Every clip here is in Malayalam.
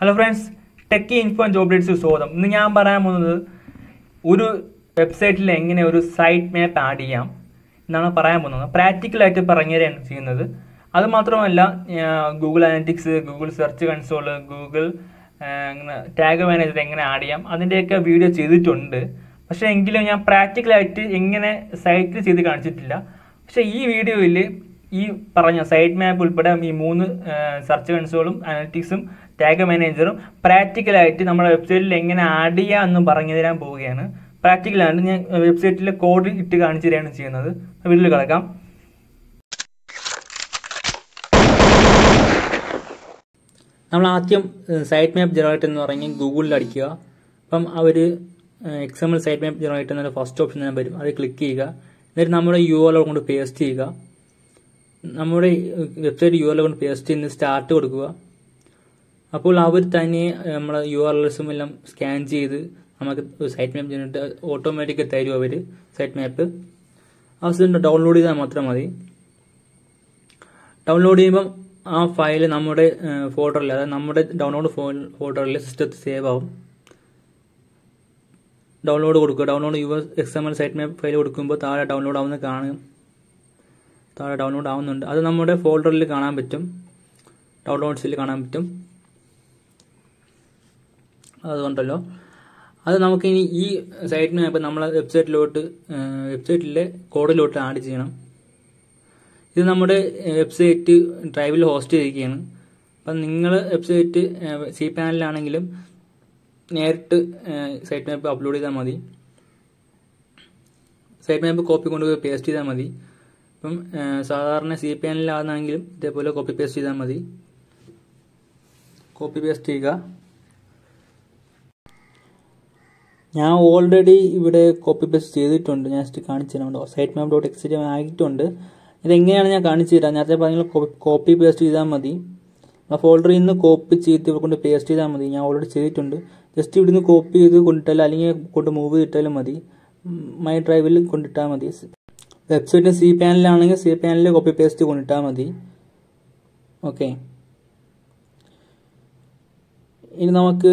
Hello friends techie info and job dates സ്വാഗതം. ഇന്ന് ഞാൻ പറയാൻ പോകുന്നത് ഒരു വെബ്സൈറ്റിൽ എങ്ങനെ ഒരു സൈറ്റ് മാപ്പ് ആഡ് ചെയ്യാം എന്നാണ് പറയാൻ പോകുന്നത്. പ്രാക്ടിക്കലായിട്ട് പറഞ്ഞുതരാണ് ചെയ്യുന്നത്. അത് മാത്രമല്ല Google analytics Google search console Google tag manager എങ്ങനെ ആഡ് ചെയ്യാം അതിന്റെയൊക്കെ വീഡിയോ ചെയ്തിട്ടുണ്ട്. പക്ഷേ എങ്കിലും ഞാൻ പ്രാക്ടിക്കലായിട്ട് എങ്ങനെ സൈറ്റിൽ ചെയ്ത് കാണിച്ചിട്ടില്ല. പക്ഷേ ഈ വീഡിയോയിൽ ഈ പറഞ്ഞ സൈറ്റ് മാപ്പ് ഉൾപ്പെടെ ഈ മൂന്ന് സെർച്ച് കൺസോളും അനലിറ്റിക്സും ടാഗ് മാനേജറും പ്രാക്ടിക്കലായിട്ട് നമ്മുടെ വെബ്സൈറ്റിൽ എങ്ങനെ ആഡ് ചെയ്യുക എന്ന് പറഞ്ഞു തരാൻ പോവുകയാണ്. പ്രാക്ടിക്കലായിട്ട് ഞാൻ വെബ്സൈറ്റിലെ കോഡ് ഇട്ട് കാണിച്ചു തരികയാണ് ചെയ്യുന്നത്. വീട്ടിൽ കിടക്കാം. നമ്മൾ ആദ്യം സൈറ്റ് മാപ്പ് ജനറേറ്റ് എന്ന് പറഞ്ഞ് ഗൂഗിളിൽ അടിക്കുക. അപ്പം അവർ എക്സാമ്പിൾ സൈറ്റ് മാപ്പ് ജനറേറ്റ് എന്നൊരു ഫസ്റ്റ് ഓപ്ഷൻ തന്നെ വരും. അത് ക്ലിക്ക് ചെയ്യുക. എന്നിട്ട് നമ്മുടെ യു എൽ കൊണ്ട് പേസ്റ്റ് ചെയ്യുക. നമ്മുടെ വെബ്സൈറ്റ് യു എൽ കൊണ്ട് പേസ്റ്റ് ചെയ്യുന്ന സ്റ്റാർട്ട് കൊടുക്കുക. അപ്പോൾ അവർ തന്നെ നമ്മളെ യു ആർ എൽസും എല്ലാം സ്കാൻ ചെയ്ത് നമുക്ക് സൈറ്റ് മാപ്പ് ചെയ്തിട്ട് ഓട്ടോമാറ്റിക്കായി തരും അവർ സൈറ്റ് മാപ്പ് അവസരം ഡൗൺലോഡ് ചെയ്താൽ മാത്രം മതി. ഡൗൺലോഡ് ചെയ്യുമ്പം ആ ഫയൽ നമ്മുടെ ഫോൾഡറിൽ അതായത് നമ്മുടെ ഡൗൺലോഡ് ഫോൾഡറിൽ സിസ്റ്റത്തിൽ സേവ് ആവും. ഡൗൺലോഡ് കൊടുക്കുക. Download U X M L site map file കൊടുക്കുമ്പോൾ താഴെ ഡൗൺലോഡ് ആവുന്ന കാണും. താഴെ ഡൗൺലോഡ് ആവുന്നുണ്ട്. അത് നമ്മുടെ ഫോൾഡറിൽ കാണാൻ പറ്റും. ഡൗൺലോഡ്സിൽ കാണാൻ പറ്റും. അതുകൊണ്ടല്ലോ. അത് നമുക്കിനി ഈ സൈറ്റിന് ഇപ്പം നമ്മളെ വെബ്സൈറ്റിലോട്ട് വെബ്സൈറ്റിലെ കോഡിലോട്ട് ആഡ് ചെയ്യണം. ഇത് നമ്മുടെ വെബ്സൈറ്റ് ഡ്രൈവിൽ ഹോസ്റ്റ് ചെയ്തിരിക്കുകയാണ്. അപ്പം നിങ്ങൾ വെബ്സൈറ്റ് സി പാനലിലാണെങ്കിലും നേരിട്ട് സൈറ്റ് മാപ്പ് അപ്ലോഡ് ചെയ്താൽ മതി. സൈറ്റ് മാപ്പ് കോപ്പി കൊണ്ടുപോയി പേസ്റ്റ് ചെയ്താൽ മതി. ഇപ്പം സാധാരണ സി പാനലിലാണെങ്കിലും ഇതേപോലെ കോപ്പി പേസ്റ്റ് ചെയ്താൽ മതി. കോപ്പി പേസ്റ്റ് ചെയ്യുക. ഞാൻ ഓൾറെഡി ഇവിടെ കോപ്പി പേസ്റ്റ് ചെയ്തിട്ടുണ്ട്. ഞാൻ ജസ്റ്റ് കാണിച്ചു തരാം. സൈറ്റ് മാപ്പ് ഡോട്ട് എക്സ് ആയിട്ടുണ്ട് ഇതെങ്ങനെയാണ് ഞാൻ കാണിച്ചു തരാം? നേരത്തെ പറഞ്ഞ കോപ്പി പേസ്റ്റ് ചെയ്താൽ മതി. ആ ഫോൾഡറിൽ നിന്ന് കോപ്പി ചെയ്ത് കൊണ്ട് പേസ്റ്റ് ചെയ്താൽ മതി. ഞാൻ ഓൾറെഡി ചെയ്തിട്ടുണ്ട്. ജസ്റ്റ് ഇവിടുന്ന് കോപ്പി ചെയ്ത് കൊണ്ടിട്ടാൽ അല്ലെങ്കിൽ കൊണ്ട് മൂവ് ചെയ്തിട്ടാലും മതി. മൈ ഡ്രൈവിൽ കൊണ്ടിട്ടാൽ മതി. വെബ്സൈറ്റ് സി പാനലാണെങ്കിൽ സി പാനലിൽ കോപ്പി പേസ്റ്റ് കൊണ്ടിട്ടാൽ മതി. ഓക്കെ ഇനി നമുക്ക്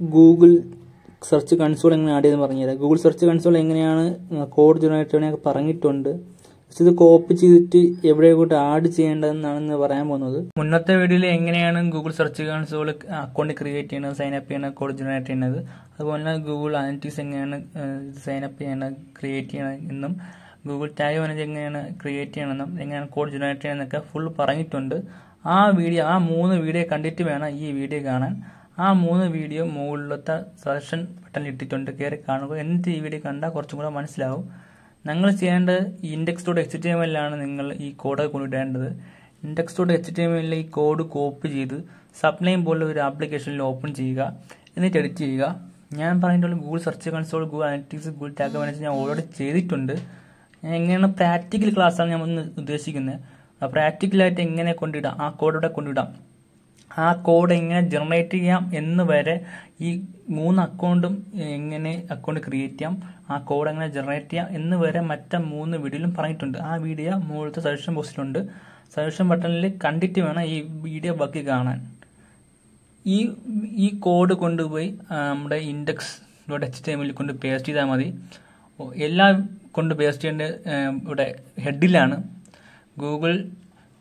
ഗൂഗിൾ സെർച്ച് കൺസോൾ എങ്ങനെ ആഡ് ചെയ്തെന്ന് പറഞ്ഞുതരാം. ഗൂഗിൾ സെർച്ച് കൺസോൾ എങ്ങനെയാണ് കോഡ് ജനറേറ്റ് ഞാൻ പറഞ്ഞിട്ടുണ്ട്. ഇത് കോപ്പി ചെയ്തിട്ട് എവിടെ കൂട്ട് ആഡ് ചെയ്യേണ്ടതെന്നാണെന്ന് പറയാൻ പോകുന്നത്. മുന്നത്തെ വീഡിയോയിൽ എങ്ങനെയാണ് Google search console account create ചെയ്യുന്നത് സൈൻ അപ്പ് ചെയ്യണത് കോഡ് ജനറേറ്റ് ചെയ്യുന്നത്? അതുപോലെ തന്നെ ഗൂഗിൾ അനലിറ്റിക്സ് എങ്ങനെയാണ് സൈൻ അപ്പ് ചെയ്യണത് ക്രിയേറ്റ് ചെയ്യണം എന്നും ഗൂഗിൾ ടാഗ് മാനേജ് എങ്ങനെയാണ് ക്രിയേറ്റ് ചെയ്യണമെന്നും എങ്ങനെയാണ് കോഡ് ജനറേറ്റ് ചെയ്യണമെന്നൊക്കെ ഫുൾ പറഞ്ഞിട്ടുണ്ട്. ആ വീഡിയോ ആ മൂന്ന് വീഡിയോ കണ്ടിട്ട് വേണം ഈ വീഡിയോ കാണാൻ. ആ മൂന്ന് വീഡിയോ മുകളിലത്തെ സജഷൻ ബട്ടൺ ഇട്ടിട്ടുണ്ട്. കയറി കാണുക. എന്നിട്ട് ഈ വീഡിയോ കണ്ടാൽ കുറച്ചും കൂടെ മനസ്സിലാവും. നിങ്ങൾ ചെയ്യേണ്ടത് index dot H T M എല്ലാണ് നിങ്ങൾ ഈ code കൊണ്ടിടേണ്ടത്. Index dot H T M എല്ലിൽ ഈ കോഡ് കോപ്പി ചെയ്ത് സപ്ലൈം പോലുള്ള ഒരു ആപ്ലിക്കേഷനിൽ ഓപ്പൺ ചെയ്യുക. എന്നിട്ട് എഡിറ്റ് ചെയ്യുക. ഞാൻ പറഞ്ഞിട്ടുള്ള Google search console Google analytics Google tag manage ഞാൻ ഓൾറെഡി ചെയ്തിട്ടുണ്ട്. ഞാൻ എങ്ങനെയാണ് പ്രാക്ടിക്കൽ ക്ലാസ്സാണ് ഞാൻ ഒന്ന് ഉദ്ദേശിക്കുന്നത്. പ്രാക്ടിക്കലായിട്ട് എങ്ങനെ കൊണ്ടിടാം? ആ കോഡ് ഇവിടെ കൊണ്ടിടാം? ആ കോഡ് എങ്ങനെ ജനറേറ്റ് ചെയ്യാം എന്ന് വരെ ഈ മൂന്ന് അക്കൗണ്ടും എങ്ങനെ അക്കൗണ്ട് ക്രിയേറ്റ് ചെയ്യാം. ആ കോഡ് എങ്ങനെ ജനറേറ്റ് ചെയ്യാം എന്ന് വരെ മറ്റ മൂന്ന് വീഡിയോയിലും പറഞ്ഞിട്ടുണ്ട്. ആ വീഡിയോ മുകളിലത്തെ സജഷൻ ബോക്സിലുണ്ട് സജഷൻ ബട്ടണിൽ കണ്ടിട്ട് വേണം ഈ വീഡിയോ ബാക്കി കാണാൻ. ഈ ഈ കോഡ് കൊണ്ടുപോയി നമ്മുടെ ഇൻഡെക്സ് ഡോട്ട് എച്ച് ടി എമ്മിൽ കൊണ്ട് പേസ്റ്റ് ചെയ്താൽ മതി. എല്ലാം കൊണ്ട് പേസ്റ്റ് ചെയ്യേണ്ട ഇവിടെ ഹെഡിലാണ് ഗൂഗിൾ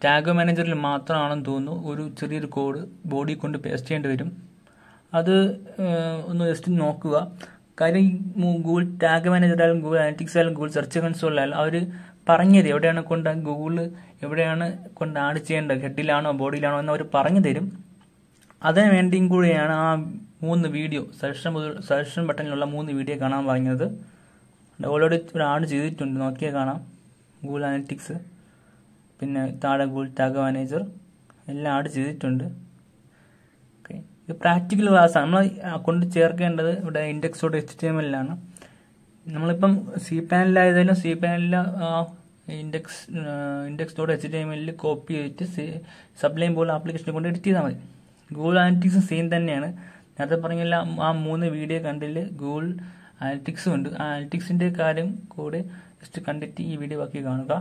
ടാഗ് മാനേജറിൽ മാത്രമാണെന്ന് തോന്നുന്നു. ഒരു ചെറിയൊരു കോഡ് ബോഡി കൊണ്ട് പേസ്റ്റ് ചെയ്യേണ്ടി വരും. അത് ഒന്ന് ജസ്റ്റ് നോക്കുക. കാര്യം ഗൂഗിൾ ടാഗ് മാനേജർ ആയാലും ഗൂഗിൾ അനലിറ്റിക്സ് ആയാലും ഗൂഗിൾ സെർച്ച് കൺസോളിലായാലും അവർ പറഞ്ഞത് എവിടെയാണ് കൊണ്ട് ഗൂഗിൾ എവിടെയാണ് കൊണ്ട് ആഡ് ചെയ്യേണ്ടത്? ഹെഡിലാണോ ബോഡിയിലാണോ എന്ന് അവർ പറഞ്ഞു തരും. അതിന് വേണ്ടിയും കൂടിയാണ് ആ മൂന്ന് വീഡിയോ സജഷൻ മുതൽ സജഷൻ ബട്ടണിലുള്ള മൂന്ന് വീഡിയോ കാണാൻ പറഞ്ഞത് ഓൾറെഡി ഒരു ആഡ് ചെയ്തിട്ടുണ്ട്. നോക്കിയാൽ കാണാം. ഗൂഗിൾ അനലിറ്റിക്സ് പിന്നെ താഴെ ഗൂഗിൾ ടാഗ് മാനേജർ എല്ലാം ആഡ് ചെയ്തിട്ടുണ്ട്. ഓക്കെ ഇത് പ്രാക്ടിക്കൽ ക്ലാസ് നമ്മൾ കൊണ്ട് ചേർക്കേണ്ടത് ഇവിടെ index dot H T M എല്ലാണ് നമ്മളിപ്പം സി പാനലിലായതായാലും സി പാനലിൽ index index dot H T M എല്ലിൽ കോപ്പി ചെയ്തിട്ട് സബ്ലൈൻ പോലെ ആപ്ലിക്കേഷനിൽ കൊണ്ട് എഡിറ്റ് ചെയ്താൽ മതി. ഗൂഗിൾ അനലിറ്റിക്സ് സെയിം തന്നെയാണ്. നേരത്തെ പറഞ്ഞില്ല ആ മൂന്ന് വീഡിയോ കണ്ടിൽ ഗൂഗിൾ അനലിറ്റിക്സും ഉണ്ട്. ആ അനലിറ്റിക്സിന്റെ കാര്യം കൂടെ ജസ്റ്റ് കണ്ടിട്ട് ഈ വീഡിയോ ബാക്കി കാണുക.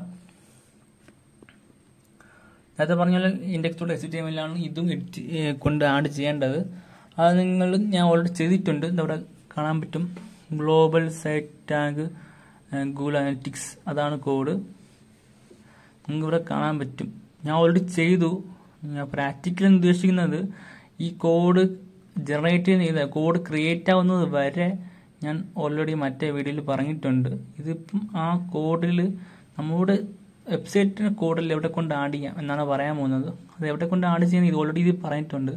നേരത്തെ പറഞ്ഞ പോലെ index dot H T M എല്ലാണ് ഇതും എഡിറ്റ് കൊണ്ട് ആഡ് ചെയ്യേണ്ടത്. അത് നിങ്ങൾ ഞാൻ ഓൾറെഡി ചെയ്തിട്ടുണ്ട്. ഇതവിടെ കാണാൻ പറ്റും. Global site tag Google analytics അതാണ് കോഡ് നിങ്ങൾക്ക് ഇവിടെ കാണാൻ പറ്റും. ഞാൻ ഓൾറെഡി ചെയ്തു. ഞാൻ പ്രാക്ടിക്കൽ ഉദ്ദേശിക്കുന്നത് ഈ കോഡ് ജനറേറ്റ് ചെയ്ത കോഡ് ക്രിയേറ്റ് ആവുന്നത് വരെ ഞാൻ ഓൾറെഡി മറ്റേ വീഡിയോയിൽ പറഞ്ഞിട്ടുണ്ട്. ഇതിപ്പം ആ കോഡിൽ നമ്മുടെ വെബ്സൈറ്റിന് കൂടുതൽ എവിടെ കൊണ്ട് ആഡ് ചെയ്യാം എന്നാണ് പറയാൻ പോകുന്നത്. അത് എവിടെ കൊണ്ട് ആഡ് ചെയ്യുന്നത് ഇത് ഓൾറെഡി ഇത് പറഞ്ഞിട്ടുണ്ട്.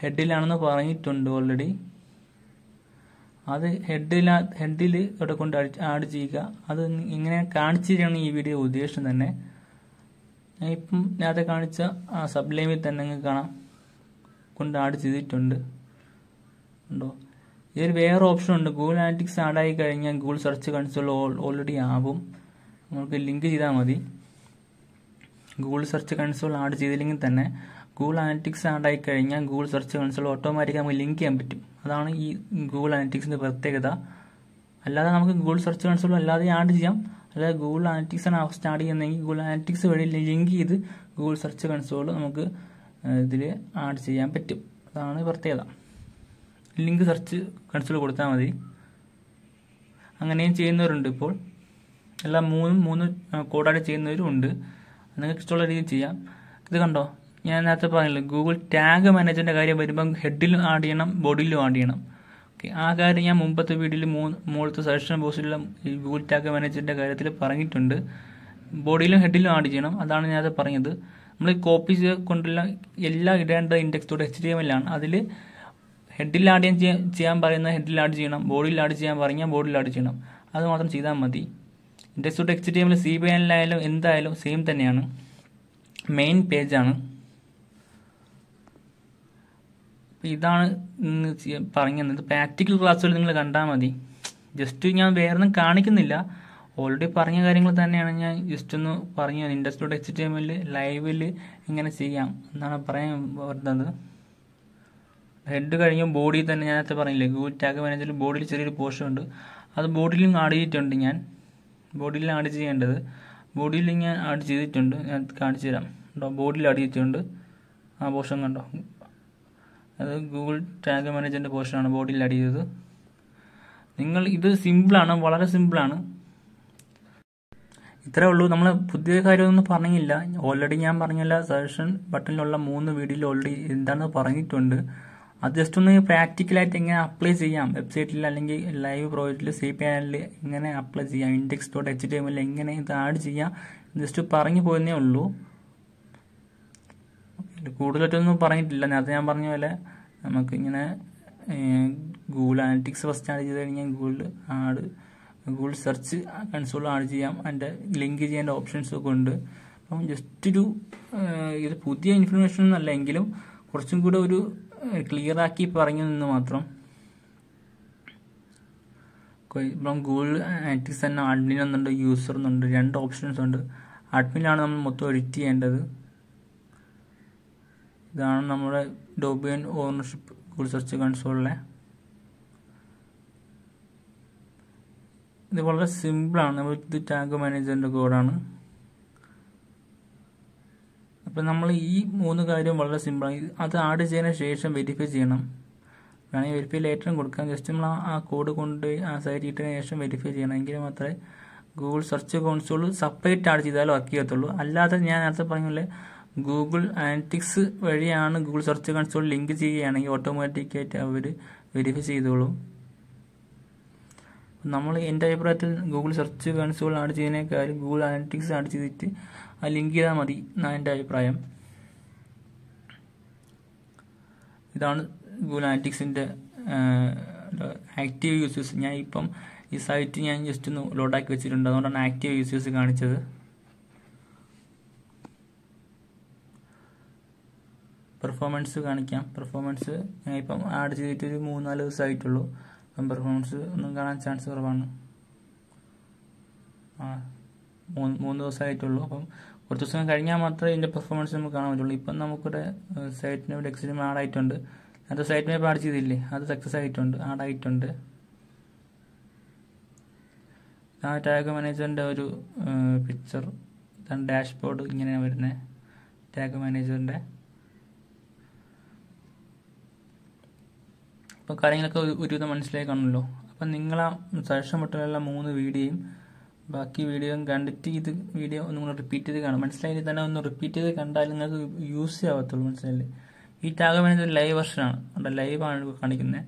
ഹെഡിലാണെന്ന് പറഞ്ഞിട്ടുണ്ട് ഓൾറെഡി അത് ഹെഡിൽ ഹെഡിൽ എവിടെ കൊണ്ട് ആഡ് ചെയ്യുക അത് ഇങ്ങനെ കാണിച്ചു ഈ വീഡിയോ ഉദ്ദേശം തന്നെ. ഞാൻ ഇപ്പം നേരത്തെ കാണിച്ച ആ സബ്ലൈമിൽ തന്നെ നിങ്ങൾക്ക് കാണാം. കൊണ്ട് ആഡ് ചെയ്തിട്ടുണ്ട്. ഉണ്ടോ? ഇതൊരു വേറെ ഓപ്ഷൻ ഉണ്ട്. ഗൂഗിൾ ആനാലിറ്റിക്സ് ആഡ് ആയി കഴിഞ്ഞാൽ ഗൂഗിൾ സെർച്ച് കൺസോൾ ഓൾറെഡി ആവും. നമുക്ക് ലിങ്ക് ചെയ്താൽ മതി. ഗൂഗിൾ സെർച്ച് കൺസോൾ ആഡ് ചെയ്തില്ലെങ്കിൽ തന്നെ ഗൂഗിൾ അനലിറ്റിക്സ് ആഡ് ആയി കഴിഞ്ഞാൽ ഗൂഗിൾ സെർച്ച് കൺസോൾ ഓട്ടോമാറ്റിക് നമുക്ക് ലിങ്ക് ചെയ്യാൻ പറ്റും. അതാണ് ഈ ഗൂഗിൾ അനറ്റിക്സിന്റെ പ്രത്യേകത. അല്ലാതെ നമുക്ക് ഗൂഗിൾ സെർച്ച് കൺസോൾ അല്ലാതെ ആഡ് ചെയ്യാം. അല്ലാതെ ഗൂഗിൾ അനറ്റിക്സ് ആണ് സ്റ്റാർട്ട് ചെയ്യുന്നതെങ്കിൽ ഗൂഗിൾ അനലിറ്റിക്സ് വഴി ലിങ്ക് ചെയ്ത് ഗൂഗിൾ സെർച്ച് കൺസോൾ നമുക്ക് ഇതിൽ ആഡ് ചെയ്യാൻ പറ്റും. അതാണ് പ്രത്യേകത. ലിങ്ക് സെർച്ച് കൺസോൾ കൊടുത്താൽ മതി. അങ്ങനെയും ചെയ്യുന്നവരുണ്ട് ഇപ്പോൾ. എല്ലാം മൂന്നും മൂന്ന് കോഡാഡ് ചെയ്യുന്നവരും ഉണ്ട്. നിങ്ങൾക്ക് ഇഷ്ടമുള്ള രീതിയിൽ ചെയ്യാം. ഇത് കണ്ടോ? ഞാൻ നേരത്തെ പറഞ്ഞില്ലേ ഗൂഗിൾ ടാഗ് മാനേജറിന്റെ കാര്യം വരുമ്പം ഹെഡിലും ആഡ് ചെയ്യണം ബോഡിയിലും ആഡ് ചെയ്യണം. ഓക്കെ ആ കാര്യം ഞാൻ മുമ്പത്തെ വീഡിയോയിൽ മൂന്ന് മുകളിലത്തെ സജഷൻ ബോക്സിലുള്ള ഗൂഗിൾ ടാഗ് മാനേജറിന്റെ കാര്യത്തിൽ പറഞ്ഞിട്ടുണ്ട്. ബോഡിയിലും ഹെഡിലും ആഡ് ചെയ്യണം അതാണ് ഞാൻ പറഞ്ഞത്. നമ്മൾ കോപ്പി കൊണ്ടുള്ള എല്ലാ ഇടേണ്ട ഇൻഡെക്സ് തൊട്ട് എച്ച് ഡി എം എല്ലാണ് അതിൽ ഹെഡിൽ ആഡ് ചെയ്യാൻ ചെയ്യാൻ പറയുന്ന ഹെഡിൽ ആഡ് ചെയ്യണം ബോഡിയിൽ ആഡ് ചെയ്യാൻ പറഞ്ഞാൽ ബോഡിയിൽ ആഡ് ചെയ്യണം. അത് മാത്രം ചെയ്താൽ മതി. Index dot H T C B എനിലായാലും എന്തായാലും സെയിം തന്നെയാണ് മെയിൻ പേജാണ് ഇതാണ് പറഞ്ഞത്. പ്രാക്ടിക്കൽ ക്ലാസ്സുകൾ നിങ്ങൾ കണ്ടാൽ മതി. ജസ്റ്റ് ഞാൻ വേറെ ഒന്നും കാണിക്കുന്നില്ല. ഓൾറെഡി പറഞ്ഞ കാര്യങ്ങൾ തന്നെയാണ് ഞാൻ ജസ്റ്റ് ഒന്ന് പറഞ്ഞു ഇൻഡസ്ട്രിയുടെ എച്ച് ടി ലൈവിൽ ഇങ്ങനെ ചെയ്യാം എന്നാണ് പറയാൻ വരുന്നത് ഹെഡ് കഴിഞ്ഞു ബോഡിയിൽ തന്നെ ഞാൻ പറഞ്ഞില്ലേ? ഗൂഗിൾ ടാഗ് മാനേജറിൽ ബോഡിയിൽ ചെറിയൊരു പോർഷൻ ഉണ്ട്. അത് ബോഡിയിലും ആഡ് ചെയ്തിട്ടുണ്ട് ഞാൻ. ബോഡിയിൽ ആഡ് ചെയ്യേണ്ടത്. ബോഡിയിൽ ഞാൻ ആഡ് ചെയ്തിട്ടുണ്ട്. ഞാൻ കാണിച്ചു തരാം. കേട്ടോ ബോഡിയിൽ ആഡ് ചെയ്തിട്ടുണ്ട്. ആ പോർഷൻ കണ്ടോ? അത് ഗൂഗിൾ ടാഗ് മാനേജറിന്റെ പോർഷനാണ് ബോഡിയിൽ ആഡ് ചെയ്തത്. നിങ്ങൾ ഇത് സിമ്പിളാണ് വളരെ സിമ്പിളാണ്. ഇത്രേ ഉള്ളൂ. നമ്മൾ പുതിയ കാര്യമൊന്നും പറഞ്ഞില്ല. ഓൾറെഡി ഞാൻ പറഞ്ഞല്ല സജഷൻ ബട്ടണിലുള്ള മൂന്ന് വീഡിയോയിൽ ഓൾറെഡി എന്താണെന്ന് പറഞ്ഞിട്ടുണ്ട്. അത് ജസ്റ്റ് ഒന്ന് പ്രാക്ടിക്കലായിട്ട് എങ്ങനെ അപ്ലൈ ചെയ്യാം? വെബ്സൈറ്റിൽ അല്ലെങ്കിൽ ലൈവ് പ്രോജക്റ്റിൽ സി പി ആനിൽ എങ്ങനെ അപ്ലൈ ചെയ്യാം? ഇൻഡെക്സ് ഡോട്ട് എച്ച് ടി എമ്മിൽ എങ്ങനെ ഇത് ആഡ് ചെയ്യാം? ജസ്റ്റ് പറഞ്ഞു പോയെന്നേ ഉള്ളൂ. കൂടുതലായിട്ടൊന്നും പറഞ്ഞിട്ടില്ല. നേരത്തെ ഞാൻ പറഞ്ഞ പോലെ നമുക്ക് ഇങ്ങനെ ഗൂഗിൾ അനലിറ്റിക്സ് ഫസ്റ്റ് ആഡ് ചെയ്ത് കഴിഞ്ഞാൽ Google add Google search console add ചെയ്യാം. അതിന്റെ ലിങ്ക് ചെയ്യേണ്ട ഓപ്ഷൻസ് ഒക്കെ ഉണ്ട്. അപ്പം ജസ്റ്റ് ഒരു ഇത് പുതിയ ഇൻഫർമേഷൻ ഒന്നല്ല എങ്കിലും കുറച്ചും കൂടെ ഒരു ക്ലിയർ ആക്കി പറഞ്ഞു നിന്ന് മാത്രം. ഇപ്പം ഗൂഗിൾ ആക്ടിക്സ് തന്നെ അഡ്മിൻ എന്നുണ്ട് യൂസർ എന്നുണ്ട് രണ്ട് ഓപ്ഷൻസ് ഉണ്ട്. അഡ്മിനാണ് നമ്മൾ മൊത്തം എഡിറ്റ് ചെയ്യേണ്ടത്. ഇതാണ് നമ്മുടെ ഡോബിയൻ ഓണർഷിപ്പ് ഗൂഗിൾ സെർച്ച് കൺസോളിലെ ഇത് വളരെ സിമ്പിളാണ് നമ്മൾ ഇത് ടാഗ് മാനേജറിന്റെ കോഡാണ് അപ്പം നമ്മൾ ഈ മൂന്ന് കാര്യം വളരെ സിമ്പിളാണ് അത് ആഡ് ചെയ്തതിന് ശേഷം വെരിഫൈ ചെയ്യണം. വേണമെങ്കിൽ വെരിഫൈ ലേറ്ററും കൊടുക്കാം. ജസ്റ്റ് നമ്മൾ ആ കോഡ് കൊണ്ട് ആ സൈറ്റ് ഇട്ടതിന് ശേഷം വെരിഫൈ ചെയ്യണം. എങ്കിൽ മാത്രമേ Google search console separate add ചെയ്താലും വർക്ക് ചെയ്യത്തുള്ളൂ. അല്ലാതെ ഞാൻ നേരത്തെ പറഞ്ഞ പോലെ ഗൂഗിൾ അനലിറ്റിക്സ് വഴിയാണ് ഗൂഗിൾ സെർച്ച് കൺസോൾ ലിങ്ക് ചെയ്യുകയാണെങ്കിൽ ഓട്ടോമാറ്റിക്കായിട്ട് അവർ വെരിഫൈ ചെയ്തോളും. നമ്മൾ എന്റെ അഭിപ്രായത്തിൽ ഗൂഗിൾ സെർച്ച് കൺസോൾ ആഡ് ചെയ്യുന്നതിനേക്കാളും ഗൂഗിൾ അനലിറ്റിക്സ് ആഡ് ചെയ്തിട്ട് ലിങ്ക് ചെയ്താൽ മതി എന്നാണ് എന്റെ അഭിപ്രായം. ഇതാണ് ഗൂഗിൾ അനലിറ്റിക്സിന്റെ ആക്റ്റീവ് യൂസേഴ്സ്. ഞാൻ ഇപ്പം ഈ സൈറ്റ് ഞാൻ ജസ്റ്റ് ഒന്ന് ലോഡാക്കി വെച്ചിട്ടുണ്ട്. അതുകൊണ്ടാണ് ആക്റ്റീവ് യൂസേഴ്സ് കാണിച്ചത്. പെർഫോമൻസ് കാണിക്കാം. പെർഫോമൻസ് ഞാൻ ഇപ്പം ആഡ് ചെയ്തിട്ട് ഒരു മൂന്നാൽ ദിവസമായിട്ടുള്ളൂ. അപ്പം പെർഫോമൻസ് ഒന്നും കാണാൻ ചാൻസ് കുറവാണ്. ആ മൂന്ന് മൂന്ന് ദിവസമായിട്ടുള്ളൂ. അപ്പം കുറച്ച് ദിവസം കഴിഞ്ഞാൽ മാത്രമേ ഇതിന്റെ പെർഫോമൻസ് നമുക്ക് കാണാൻ പറ്റുള്ളൂ. ഇപ്പം നമുക്കിവിടെ സൈറ്റിന് ഇവിടെ എക്സിലും ആഡ് ആയിട്ടുണ്ട്. അത് സൈറ്റ് മാപ്പ് ആഡ് ചെയ്തില്ലേ? അത് സക്സസ് ആയിട്ടുണ്ട്. ആഡ് ആയിട്ടുണ്ട്. ആ ടാഗ് മാനേജറിന്റെ ഒരു പിക്ചർ ഡാഷ്ബോർഡ് ഇങ്ങനെയാണ് വരുന്നത് ടാഗ് മാനേജറിന്റെ അപ്പോൾ കാര്യങ്ങളൊക്കെ ഒരു- ഒരുവിധം മനസ്സിലായി കാണുമല്ലോ. അപ്പം നിങ്ങൾ സജഷൻ ബട്ടണിലുള്ള മൂന്ന് വീഡിയോയും ബാക്കി വീഡിയോ കണ്ടിട്ട് ഇത് വീഡിയോ ഒന്നും കൂടെ റിപ്പീറ്റ് ചെയ്ത് കാണും മനസ്സിലായി തന്നെ ഒന്ന് റിപ്പീറ്റ് ചെയ്ത് കണ്ടാൽ നിങ്ങൾക്ക് യൂസ് ചെയ്യാവത്തുള്ളൂ മനസ്സിലായില്ലേ? ഈ ടാഗ് മാനേജർ ലൈവ് വെർഷനാണ് അവിടെ ലൈവാണ് കാണിക്കുന്നത്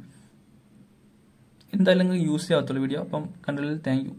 എന്തായാലും നിങ്ങൾക്ക് യൂസ് ചെയ്യാവത്തുള്ളൂ വീഡിയോ അപ്പം കണ്ടതിൽ താങ്ക് യു